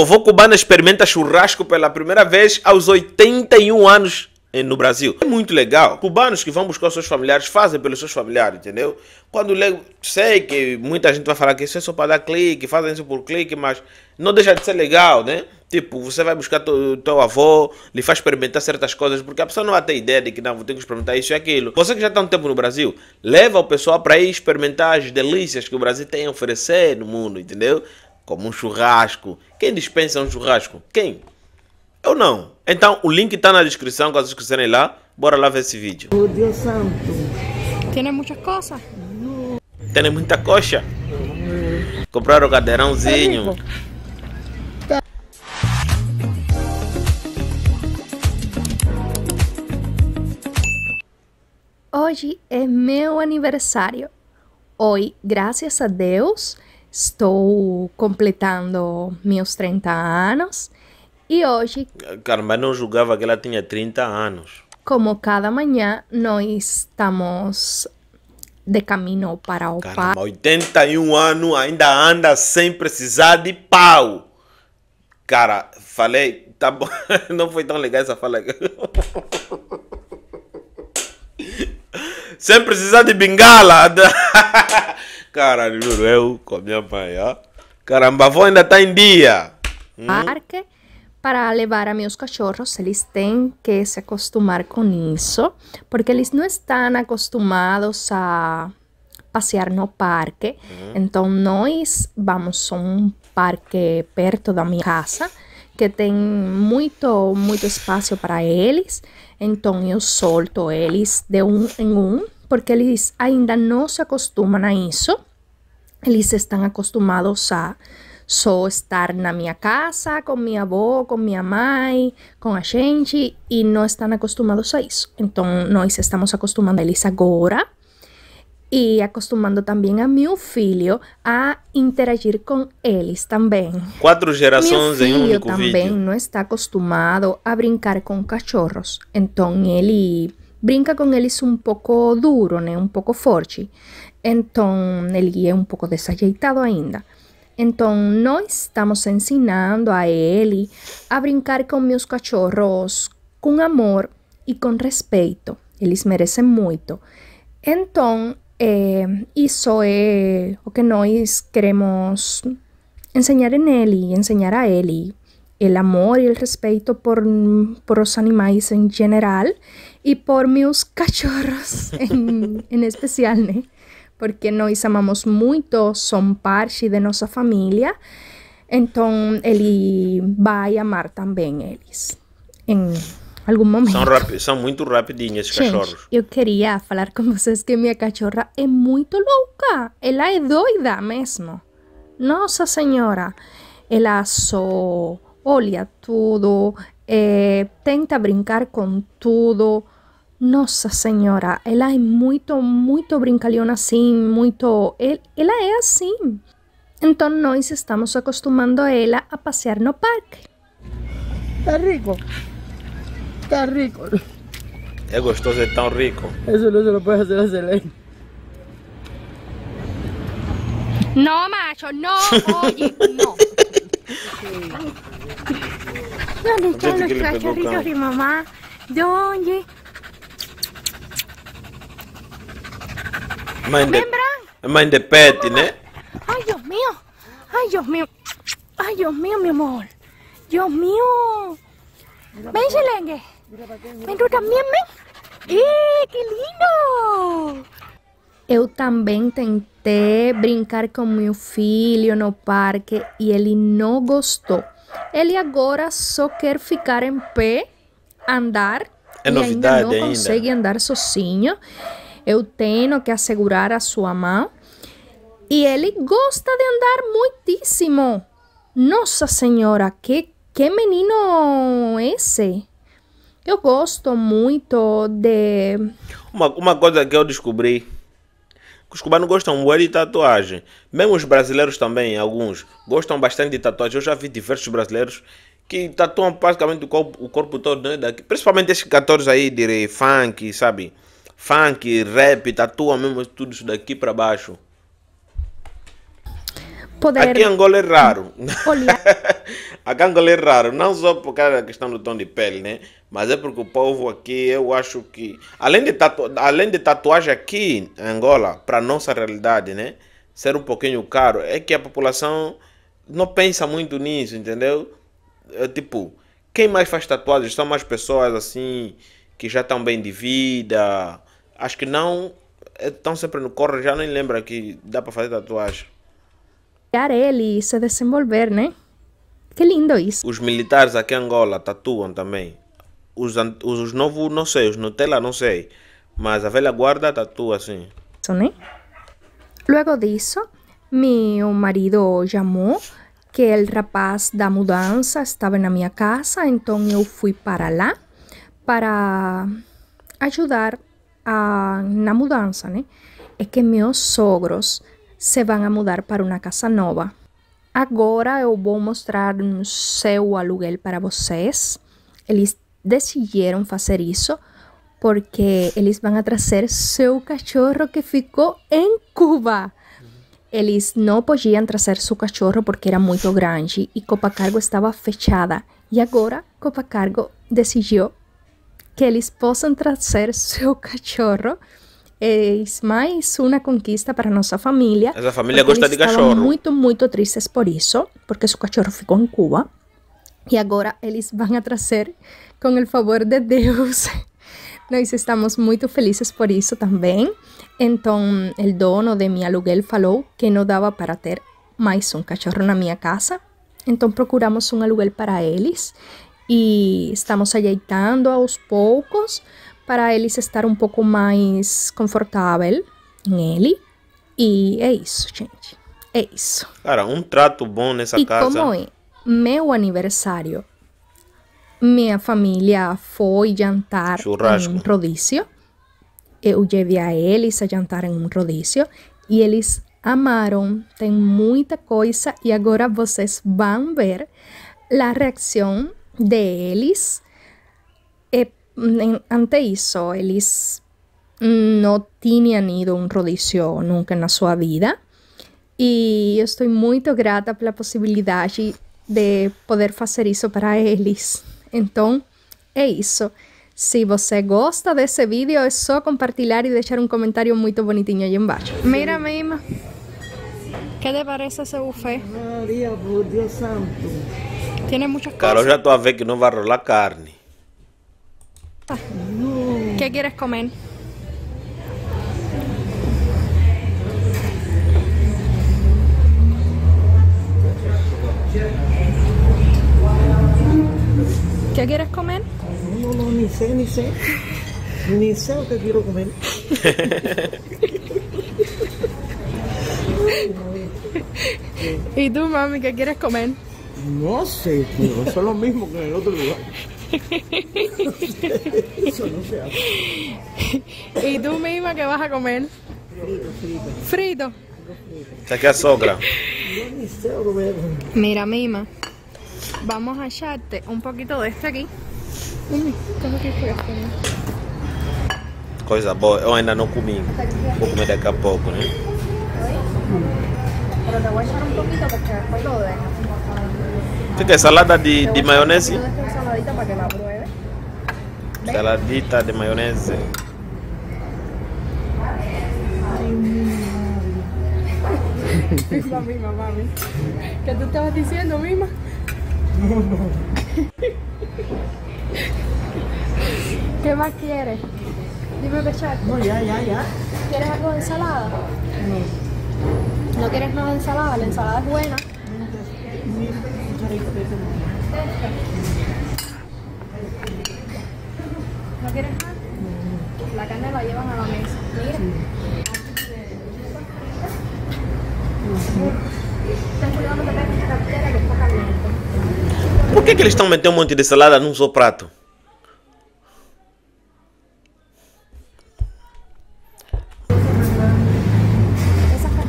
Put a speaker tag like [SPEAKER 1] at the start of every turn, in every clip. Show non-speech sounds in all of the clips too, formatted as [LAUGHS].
[SPEAKER 1] Vovô cubana experimenta churrasco pela primeira vez aos 81 anos no Brasil. É muito legal. Cubanos que vão buscar os seus familiares fazem pelos seus familiares, entendeu? Quando leio, sei que muita gente vai falar que isso é só para dar clique, fazem isso por clique, mas não deixa de ser legal, né? Tipo, você vai buscar teu, teu avô, lhe faz experimentar certas coisas, porque a pessoa não vai ter ideia de que não, vou ter que experimentar isso e aquilo. Você que já está um tempo no Brasil, leva o pessoal para ir experimentar as delícias que o Brasil tem a oferecer no mundo, entendeu? Como um churrasco. Quem dispensa um churrasco? Quem? Eu não. Então, o link está na descrição, caso vocês quiserem ir lá. Bora lá ver esse vídeo.
[SPEAKER 2] Oh, Deus santo.
[SPEAKER 3] Tiene muchas cosas.
[SPEAKER 1] Tem muita coxa. Compraram o cadeirãozinho.
[SPEAKER 3] Hoje é meu aniversário. Hoje, graças a Deus, estou completando meus 30 anos. E hoje,
[SPEAKER 1] Caramba, não julgava que ela tinha 30 anos.
[SPEAKER 3] como cada manhã, nós estamos de caminho para o
[SPEAKER 1] Caramba, 81 anos, ainda anda sem precisar de pau. Cara, falei, tá bom. [LAUGHS] Não foi tão legal essa fala. [LAUGHS] sem precisar de bengala. [LAUGHS] Cara, juro, eu com a minha mãe, ó. Caramba, a avó ainda tá em dia.
[SPEAKER 3] parque para levar a meus cachorros. Eles têm que se acostumar com isso, porque eles não estão acostumados a passear no parque. Então, nós vamos a um parque perto da minha casa, que tem muito, muito espaço para eles. Então, eu solto eles de um em um, porque eles ainda não se acostumam a isso. Eles estão acostumados a só estar na minha casa, com minha avó, com minha mãe, com a gente, e não estão acostumados a isso. Então, nós estamos acostumando eles agora e acostumando também a meu filho a interagir com eles também.
[SPEAKER 1] Quatro gerações em um único
[SPEAKER 3] também
[SPEAKER 1] vídeo.
[SPEAKER 3] não está acostumado a brincar com cachorros. Então ele brinca com eles um pouco duro? Um pouco forte. Então ele é um pouco desajeitado ainda. Então nós estamos ensinando a ele a brincar com meus cachorros com amor e com respeito. Eles merecem muito. Então, eh, isso é o que nós queremos enseñar en y enseñar a y el amor y el respeto por, por los animales en general y por mis cachorros [LAUGHS] en, en especial, né? Porque nós amamos muito, são parte de nossa família, então ele vai amar também eles em algum momento.
[SPEAKER 1] São, rapi- são muito rapidinhos esses
[SPEAKER 3] Gente,
[SPEAKER 1] cachorros.
[SPEAKER 3] eu queria falar com vocês que minha cachorra é muito louca. Ela é doida mesmo. Nossa Senhora. Ela só olha tudo, eh, tenta brincar com tudo. Nossa Senhora, ela é muito, muito brincalhona assim, muito. el- Ela é assim. Então nós estamos acostumando ela a passear no parque.
[SPEAKER 2] Está rico. Está rico.
[SPEAKER 1] É gostoso, é tão rico.
[SPEAKER 2] Eso no se lo puede hacer a Selene.
[SPEAKER 3] No, macho, no, oye, no. ¿Dónde están los cachorritos de mamá? ¿Dónde?
[SPEAKER 1] Mãe de, mãe de pet, né?
[SPEAKER 3] Ay, Dios mío. Ay, Dios mío. Ay, Dios mío, mi amor. Dios mío. Ven, Selengue. Ven tú también, ven. ¡Eh, qué lindo! Eu também tentei brincar com meu filho no parque e ele não gostou. Ele agora só quer ficar em pé, andar
[SPEAKER 1] É
[SPEAKER 3] e ainda não
[SPEAKER 1] ainda.
[SPEAKER 3] consegue andar sozinho. Eu tenho que assegurar a sua mão. E ele gosta de andar muitíssimo. Nossa Senhora, que, que menino esse! Eu gosto muito de
[SPEAKER 1] Uma, uma coisa que eu descobri. que Os cubanos gostam muito de tatuagem. Mesmo os brasileiros também, alguns, gostam bastante de tatuagem. Eu já vi diversos brasileiros que tatuam praticamente o corpo, o corpo todo, né? Daqui. Principalmente esses cantores aí de funk, sabe? Funk, rap, tatuam mesmo tudo isso daqui para baixo.
[SPEAKER 3] poder
[SPEAKER 1] Aqui em Angola é raro.
[SPEAKER 3] olhar [LAUGHS]
[SPEAKER 1] A Angola é raro, não só por causa da questão do tom de pele, né? Mas é porque o povo aqui, eu acho que. Além de, tatu... além de tatuagem aqui em Angola, para nossa realidade, né? Ser um pouquinho caro, é que a população não pensa muito nisso, entendeu? É tipo, quem mais faz tatuagens são mais pessoas assim, que já estão bem de vida. Acho que não. Estão sempre no corre, já nem lembra que dá para fazer tatuagem.
[SPEAKER 3] Ele se desenvolver, né? Que lindo isso.
[SPEAKER 1] Os militares aqui em Angola tatuam também. Os, an- os novos, não sei, os Nutella, não sei. Mas a velha guarda tatua assim.
[SPEAKER 3] Eso, né? Luego disso, meu marido chamou que el rapaz da mudança estava na minha casa, então eu fui para lá para ajudar a, na mudança, né? É que meus sogros se vão a mudar para uma casa nova. Agora eu vou mostrar um seu aluguel para vocês. Eles decidiram fazer isso porque eles vão a trazer seu cachorro que ficou em Cuba. Eles não podiam trazer seu cachorro porque era muito grande e Copacargo estava fechada. E agora Copacargo decidiu que eles possam trazer seu [LAUGHS] cachorro. É mais uma conquista para nossa família.
[SPEAKER 1] Essa família gosta de cachorro.
[SPEAKER 3] muito, muito tristes por isso, porque seu cachorro ficou em Cuba. E agora eles vão a trazer com o favor de Deus. [LAUGHS] Nós estamos muito felizes por isso também. Então, o dono de meu aluguel falou que não dava para ter mais um cachorro na minha casa. Então, procuramos um aluguel para eles e estamos ajeitando aos poucos para eles estar um pouco mais confortável em ele. E é isso, gente. É isso.
[SPEAKER 1] Cara, um trato bom nessa
[SPEAKER 3] E
[SPEAKER 1] casa.
[SPEAKER 3] como é meu aniversário, minha família foi jantar
[SPEAKER 1] Churrasco.
[SPEAKER 3] em um rodízio. Eu levei a eles a jantar em um rodízio e eles amaram. Tem muita coisa e agora vocês vão ver a reação deles. E, em- ante isso, eles não tinham ido a um rodízio nunca na sua vida. E eu estou muito grata pela possibilidade de poder fazer isso para eles. Então, é isso. Se você gosta desse vídeo, é só compartilhar e deixar um comentário muito bonitinho aí embaixo. Mira, Mima. ¿Qué te parece ese buffet?
[SPEAKER 2] María, por Dios santo.
[SPEAKER 3] Tiene muchas
[SPEAKER 1] Cara, eu
[SPEAKER 3] cosas.
[SPEAKER 1] já estou a ver que não vai rolar carne.
[SPEAKER 3] ¿Qué quieres comer? ¿Qué quieres comer?
[SPEAKER 2] No, no, ni sé, ni sé. Ni sé lo que quiero comer. [LAUGHS]
[SPEAKER 3] ¿Y tú, mami, qué quieres comer?
[SPEAKER 2] No sé, pero eso es lo mismo que en el otro lugar. Eso no se hace. [LAUGHS]
[SPEAKER 3] ¿Y tú misma qué vas a comer? Frito.
[SPEAKER 1] Essa aqui é a sogra.
[SPEAKER 2] Yo ni sé lo que voy a comer.
[SPEAKER 3] Mira, Mima, vamos a echarte un poquito de este aquí.
[SPEAKER 1] Coisa boa. Eu ainda não comi. Vou comer daqui a pouco, né?
[SPEAKER 3] Pero te voy a echar un poquito porque después lo dejas.
[SPEAKER 1] Isso aqui é salada de, de
[SPEAKER 3] dejo ensaladita para que la pruebes.
[SPEAKER 1] Saladita de maionese.
[SPEAKER 3] Mima, Mima, mami. ¿Qué tú estabas diciendo, Mima? ¿Qué más quieres? Dime, Bechar.
[SPEAKER 2] No, ya, ya, ya.
[SPEAKER 3] ¿Quieres algo de ensalada? No. ¿No quieres nada de ensalada? La ensalada es buena. ¿No quieres nada? La carne la llevan a la mesa. Mira.
[SPEAKER 1] Por que, eles estão metendo um monte de salada num só prato?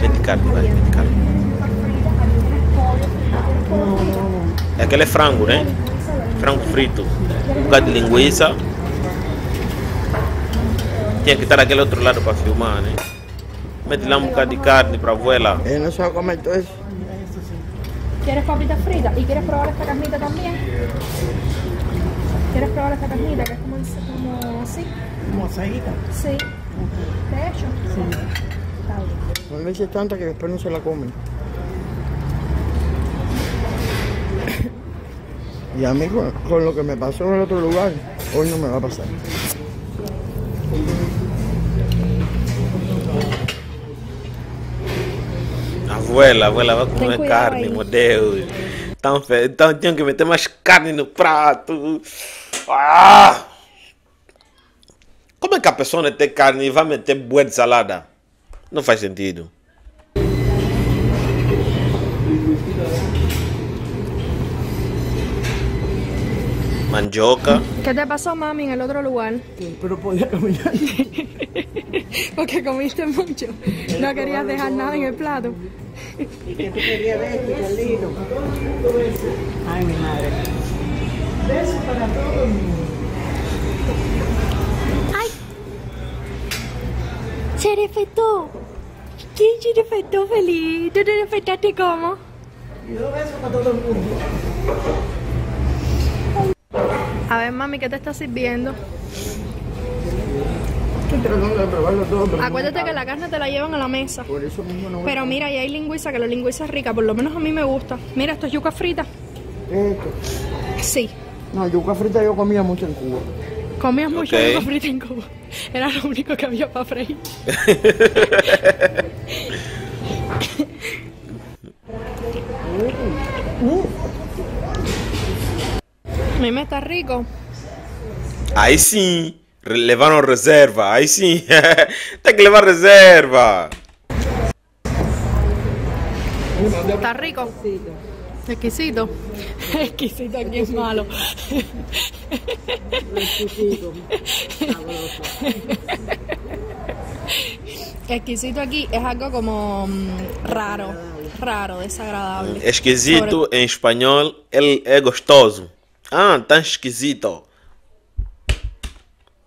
[SPEAKER 1] Mete carne, É aquele frango, né? Frango frito. Um bocado de linguiça. Tinha que estar aquele outro lado para filmar, né? Mete lá um bocado de carne para voela.
[SPEAKER 2] Eh, no se va a comer todo eso.
[SPEAKER 3] ¿Quieres papitas fritas? ¿Y quieres probar esta carnita también? ¿Quieres probar esta carnita que es como, como así?
[SPEAKER 2] Como asadita.
[SPEAKER 3] Sí. ¿De hecho?
[SPEAKER 2] Sí.
[SPEAKER 3] Está bien.
[SPEAKER 2] No le tanta que después no se la comen. Y a mí con, con lo que me pasó en el otro lugar, hoy no me va a pasar.
[SPEAKER 1] Abuela, abuela vai comer
[SPEAKER 3] cuidado
[SPEAKER 1] carne,
[SPEAKER 3] aí.
[SPEAKER 1] meu Deus. Então, fe- então tinha que meter mais carne no prato. Ah! Como é que a pessoa não tem carne e vai meter bué de salada? Não faz sentido. Mandioca.
[SPEAKER 3] ¿Qué te pasó, mami, en el otro lugar?
[SPEAKER 2] Pero podía caminar. [LAUGHS]
[SPEAKER 3] Porque comiste mucho. No querías dejar nada en el plato.
[SPEAKER 2] ¿Qué tú querías de esto? Ay, mi madre. Besos para todo el mundo.
[SPEAKER 3] Se respetó. ¿Quién se respetó feliz? ¿Tú te respetaste cómo?
[SPEAKER 2] Y dos besos para todo el mundo.
[SPEAKER 3] A ver, mami, ¿qué te está sirviendo?
[SPEAKER 2] Estoy tratando de probarlo todo, pero no
[SPEAKER 3] Acuérdate
[SPEAKER 2] me
[SPEAKER 3] que la carne te la llevan a la mesa.
[SPEAKER 2] Por eso mismo no voy
[SPEAKER 3] Pero mira, y hay lingüiza, que la lingüiza es rica. Por lo menos a mí me gusta. Mira, esto es yuca frita.
[SPEAKER 2] Esto.
[SPEAKER 3] Sí.
[SPEAKER 2] No, yuca frita yo comía mucho en Cuba.
[SPEAKER 3] Comías mucho yuca frita en Cuba. Era lo único que había para freír. A [LAUGHS] [LAUGHS] mí me está rico.
[SPEAKER 1] Aí sim, re- levaram reserva. Aí sim, tem que levar reserva.
[SPEAKER 3] Está rico. Exquisito. [LAUGHS] Exquisito aquí es malo. [LAUGHS] Exquisito aquí es algo como mm, raro, raro, desagradable.
[SPEAKER 1] Esquisito em espanhol, ele é gostoso. Ah, tão esquisito.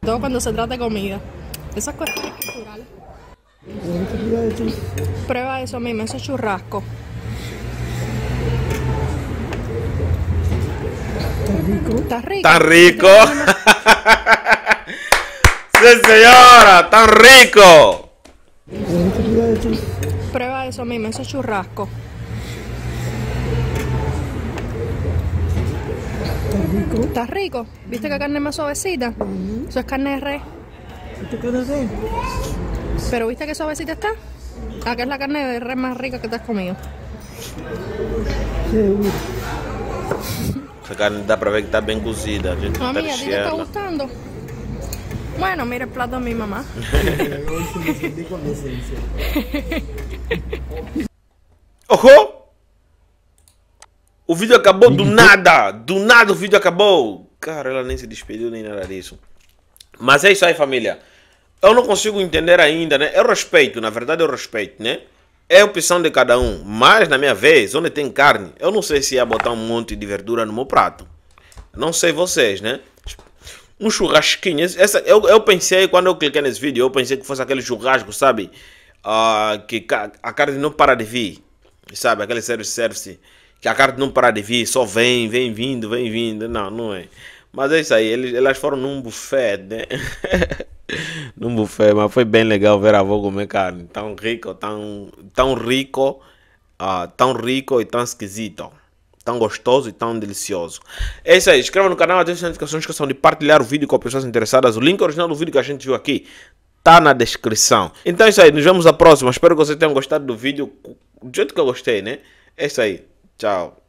[SPEAKER 3] Todo cuando se trata de comida. Esas cuestiones culturales. Prueba eso mismo, eso es churrasco. Está rico.
[SPEAKER 1] Tan rico. [LAUGHS] sí, señora, tan rico.
[SPEAKER 3] Prueba eso mismo, eso es churrasco. Está rico. ¿Viste que carne más suavecita? Eso es carne de res.
[SPEAKER 2] ¿Qué te quieres hacer?
[SPEAKER 3] Pero ¿viste qué suavecita está? Acá es la carne de res más rica que te has comido.
[SPEAKER 2] Seguro.
[SPEAKER 1] Essa carne dá pra ver que tá bem cozida. A gente tá
[SPEAKER 3] Mami, ¿a ti te está gustando? Bueno, mira el plato de mi mamá.
[SPEAKER 2] Hoy sí me sentí con decencia.
[SPEAKER 1] Ojo! O vídeo acabou do nada! Do nada o vídeo acabou! Cara, ela nem se despediu nem nada disso. Mas é isso aí, família. Eu não consigo entender ainda, né? Eu respeito, na verdade eu respeito, né? É a opção de cada um. Mas, na minha vez, onde tem carne, eu não sei se ia botar um monte de verdura no meu prato. Não sei vocês, né? Um churrasquinho. Essa, eu, eu pensei, quando eu cliquei nesse vídeo, eu pensei que fosse aquele churrasco, sabe? Ah, que a carne não para de vir. Sabe? Aquele service-service. Que a carne não para de vir, só vem, vem vindo, vem vindo. Não, não é. Mas é isso aí, eles, elas foram num buffet, né? [LAUGHS] num buffet, mas foi bem legal ver a avó comer carne. Tão rico, tão, tão rico, ah, tão rico e tão esquisito. Tão gostoso e tão delicioso. É isso aí, inscreva no canal, ative as notificações, esqueçam de partilhar o vídeo com pessoas interessadas. O link original do vídeo que a gente viu aqui tá na descrição. Então é isso aí, nos vemos na próxima. Espero que vocês tenham gostado do vídeo do jeito que eu gostei, né? É isso aí, tchau.